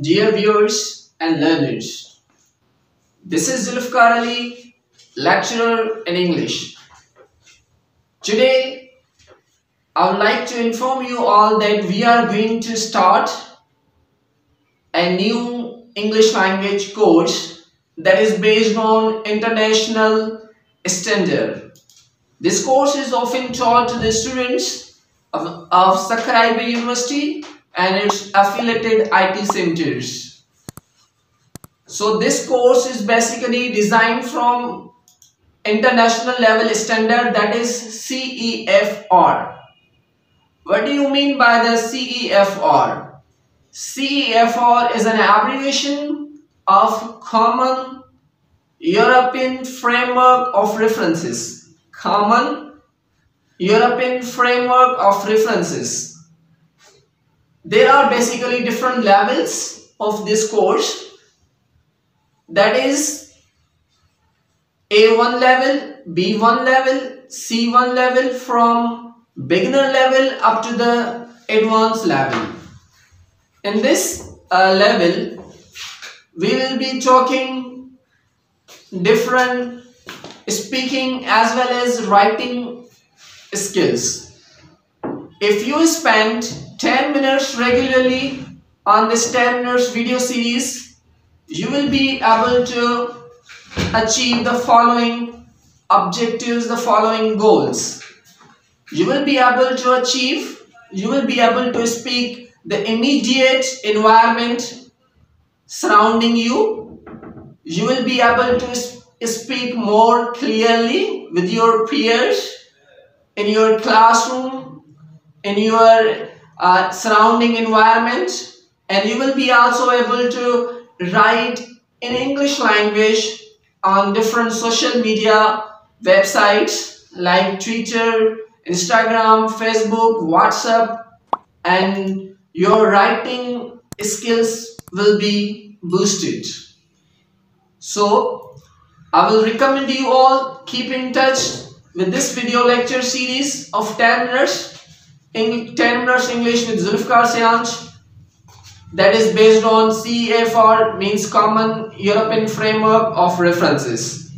dear viewers and learners. This is Zulfiqar Ali, lecturer in English. Today, I would like to inform you all that we are going to start a new English language course that is based on international standard. This course is often taught to the students of, of University and its affiliated IT centers. So this course is basically designed from international level standard that is CEFR. What do you mean by the CEFR? CEFR is an abbreviation of Common European Framework of References. Common European Framework of References there are basically different levels of this course that is A1 level, B1 level, C1 level from beginner level up to the advanced level. In this uh, level, we will be talking different speaking as well as writing skills. If you spend 10 minutes regularly on this 10 minutes video series, you will be able to achieve the following objectives, the following goals. You will be able to achieve, you will be able to speak the immediate environment surrounding you. You will be able to speak more clearly with your peers in your classroom in your uh, surrounding environment and you will be also able to write in English language on different social media websites like Twitter, Instagram, Facebook, WhatsApp and your writing skills will be boosted. So I will recommend you all keep in touch with this video lecture series of 10 minutes 10 minutes English with Zulfiqar Sianch that is based on CEFR means Common European Framework of References.